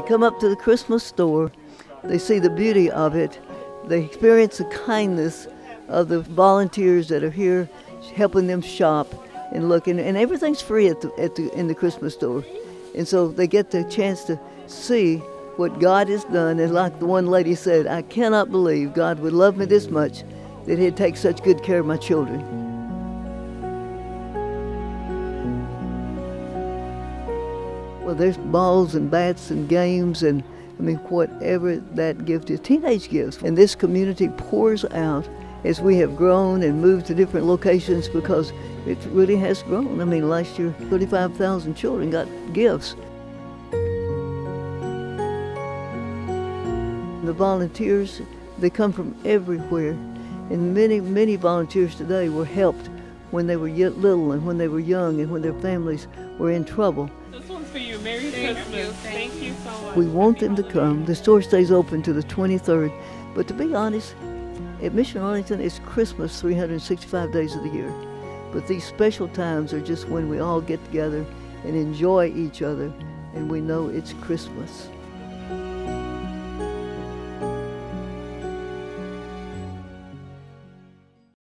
come up to the Christmas store, they see the beauty of it, they experience the kindness of the volunteers that are here helping them shop and looking, and everything's free at the, at the, in the Christmas store. And so they get the chance to see what God has done. And like the one lady said, I cannot believe God would love me this much that He'd take such good care of my children. Well, there's balls and bats and games and I mean, whatever that gift is, teenage gifts. And this community pours out as we have grown and moved to different locations because it really has grown. I mean, last year, 35,000 children got gifts. The volunteers, they come from everywhere. And many, many volunteers today were helped when they were yet little and when they were young and when their families were in trouble. This one's for you. Merry Thank Christmas. You. Thank, Thank you so much. We want them to come. The store stays open to the 23rd. But to be honest, at Mission Arlington, it's Christmas 365 days of the year. But these special times are just when we all get together and enjoy each other and we know it's Christmas.